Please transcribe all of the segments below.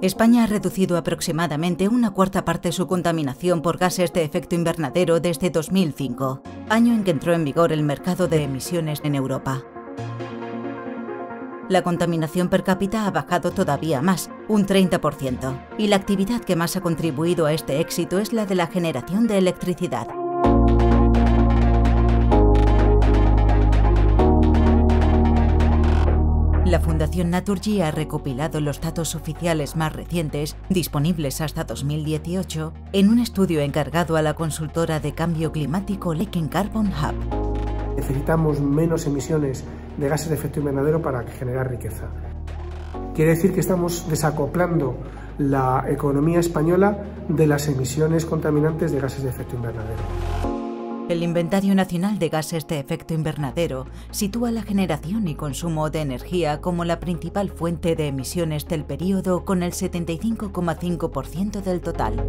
España ha reducido aproximadamente una cuarta parte su contaminación por gases de efecto invernadero desde 2005, año en que entró en vigor el mercado de emisiones en Europa. La contaminación per cápita ha bajado todavía más, un 30%, y la actividad que más ha contribuido a este éxito es la de la generación de electricidad. La Fundación Naturgy ha recopilado los datos oficiales más recientes, disponibles hasta 2018, en un estudio encargado a la consultora de cambio climático Lincoln Carbon Hub. Necesitamos menos emisiones de gases de efecto invernadero para generar riqueza. Quiere decir que estamos desacoplando la economía española de las emisiones contaminantes de gases de efecto invernadero. El Inventario Nacional de Gases de Efecto Invernadero sitúa la generación y consumo de energía como la principal fuente de emisiones del periodo con el 75,5% del total.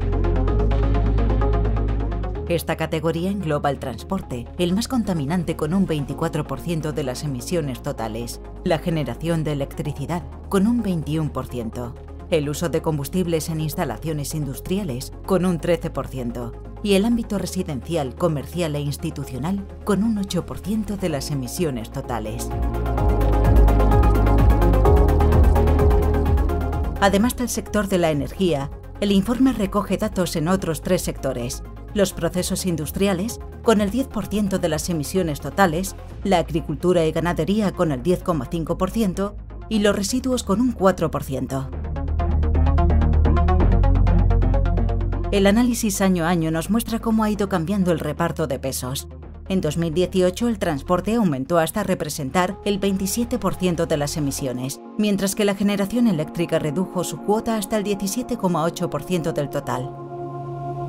Esta categoría engloba el transporte, el más contaminante con un 24% de las emisiones totales, la generación de electricidad, con un 21%, el uso de combustibles en instalaciones industriales, con un 13%, y el ámbito residencial, comercial e institucional con un 8% de las emisiones totales. Además del sector de la energía, el informe recoge datos en otros tres sectores. Los procesos industriales, con el 10% de las emisiones totales, la agricultura y ganadería con el 10,5% y los residuos con un 4%. El análisis año a año nos muestra cómo ha ido cambiando el reparto de pesos. En 2018 el transporte aumentó hasta representar el 27% de las emisiones, mientras que la generación eléctrica redujo su cuota hasta el 17,8% del total.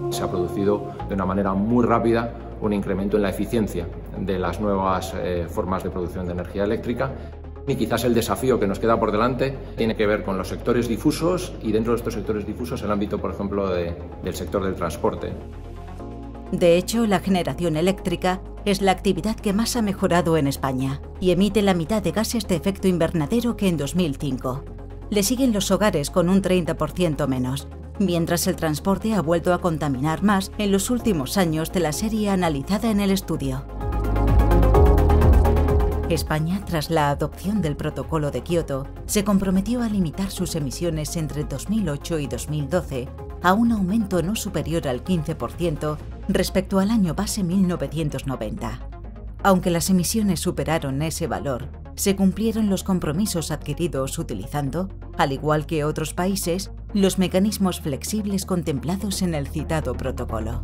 Se ha producido de una manera muy rápida un incremento en la eficiencia de las nuevas eh, formas de producción de energía eléctrica y quizás el desafío que nos queda por delante tiene que ver con los sectores difusos y dentro de estos sectores difusos el ámbito, por ejemplo, del sector del transporte. De hecho, la generación eléctrica es la actividad que más ha mejorado en España y emite la mitad de gases de efecto invernadero que en 2005. Le siguen los hogares con un 30% menos, mientras el transporte ha vuelto a contaminar más en los últimos años de la serie analizada en el estudio. España, tras la adopción del Protocolo de Kioto, se comprometió a limitar sus emisiones entre 2008 y 2012 a un aumento no superior al 15% respecto al año base 1990. Aunque las emisiones superaron ese valor, se cumplieron los compromisos adquiridos utilizando, al igual que otros países, los mecanismos flexibles contemplados en el citado protocolo.